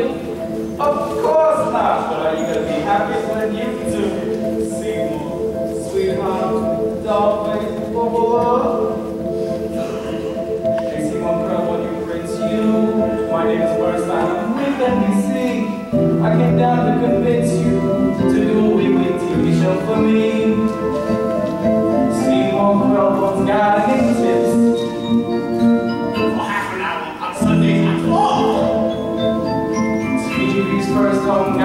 you? Of course not. But are you going to be happy when you do? come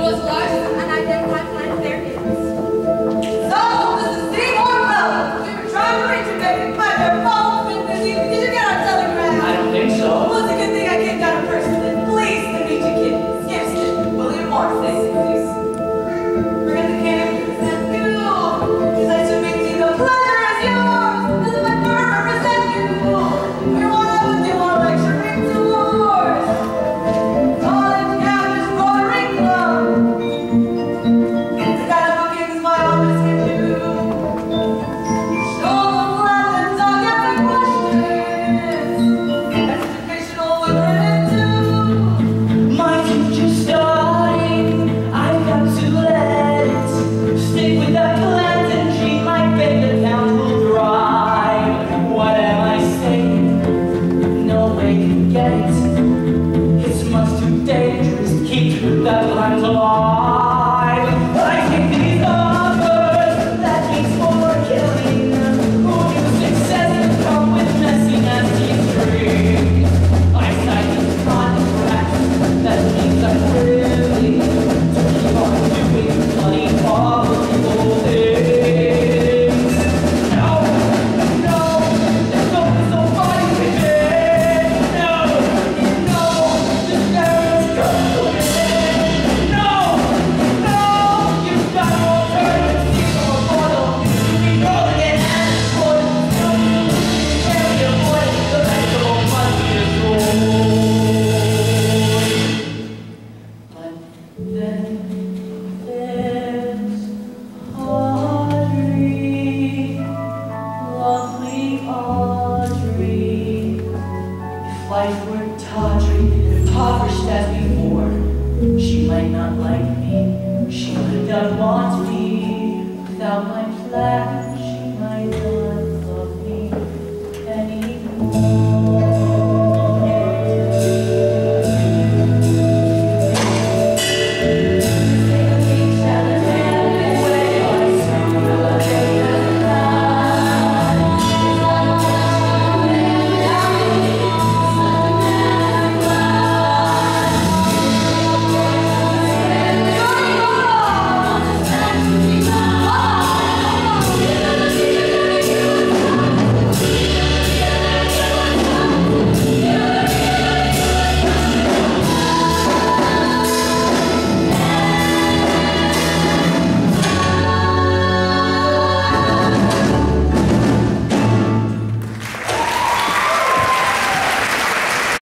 do outro lado. gates. backward, tawdry, impoverished as before. She might not like me, she might not want me without my plan.